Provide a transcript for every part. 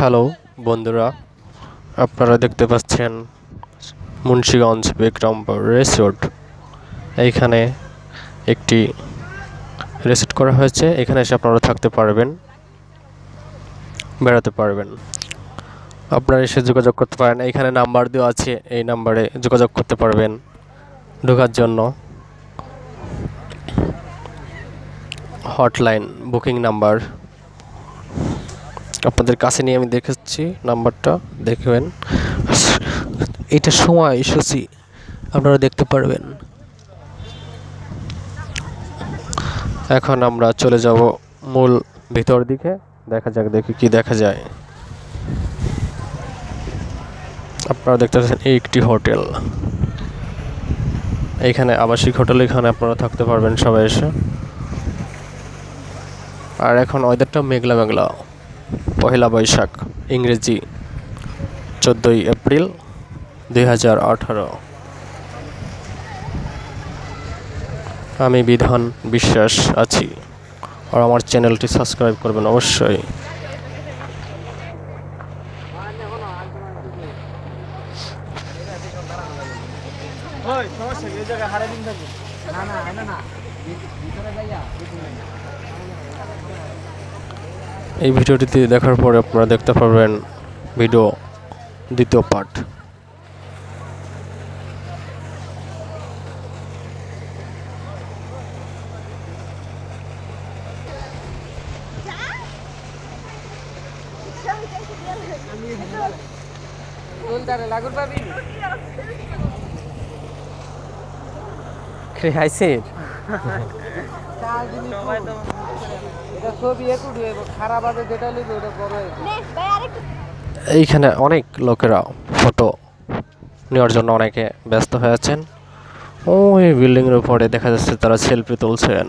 Hello, বন্ধুরা। আপনারা দেখতে পাচ্ছেন মুন্সিগঞ্জ বিক্রমপুর রিসোর্ট। এইখানে একটি রিসোর্ট করা হয়েছে। এখানে এসে আপনারা থাকতে পারবেন, বেড়াতে পারবেন। আপনারা এসে যোগাযোগ করতে পারেন। এইখানে নাম্বার দেওয়া আছে, এই নাম্বারে যোগাযোগ করতে পারবেন ঢোকার জন্য। Hotline, booking number. আপনাদের কাছে নিয়ে আমি দেখেছি নাম্বারটা, দেখবেন। এটা সময় সূচি আপনারা দেখতে পারবেন। এখন আমরা চলে যাব মূল ভিতর দিকে, দেখা যাক দেখি কি দেখা যায়। আপনারা দেখতে পাচ্ছেন, এই একটি হোটেল। এইখানে আবাসিক হোটেল, এখানে আপনারা থাকতে পারবেন সবাই এসে। আর এখন ওয়েদারটা মেঘলা মেঘলা পহেলা বৈশাখ, ইংরেজি, চোদ্দোই এপ্রিল দুই হাজার আঠারো। আমি বিধান বিশ্বাস আছি। আর আমার চ্যানেলটি সাবস্ক্রাইব করবেন অবশ্যই। এই ভিডিওটিতে দেখার পরে আপনারা দেখতে পারবেন ভিডিও দ্বিতীয় পার্ট। খাইছে এটা ছবি একটু খারাপ আছে যেটা লিখবে ওটা বড় এইখানে অনেক লোকেরা ফটো নেওয়ার জন্য অনেকে ব্যস্ত হয়ে আছেন। ওই বিল্ডিংয়ের উপরে দেখা যাচ্ছে তারা সেলফি তুলছেন।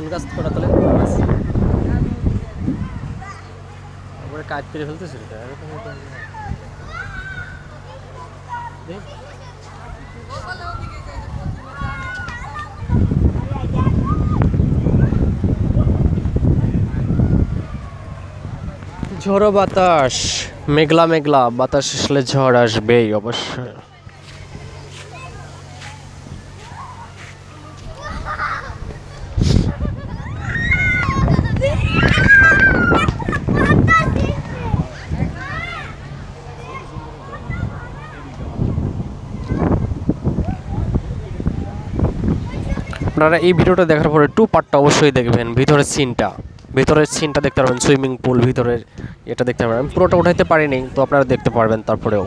ফুল গাছ কটা তোলে? তারপরে কাজ করে ফেলতেছে ঝড়ো বাতাস, মেঘলা মেঘলা, বাতাস আসলে ঝড় আসবেই অবশ্যই। আপনারা এই ভিডিওটা দেখার পরে টু পার্টটা অবশ্যই দেখবেন, ভিতরের সিনটা ভিতরের সিনটা দেখতে পারবেন সুইমিং পুল ভিতরের এটা দেখতে পারবেন। পুরোটা উঠাইতে পারিনি, তো আপনারা দেখতে পারবেন তারপরেও।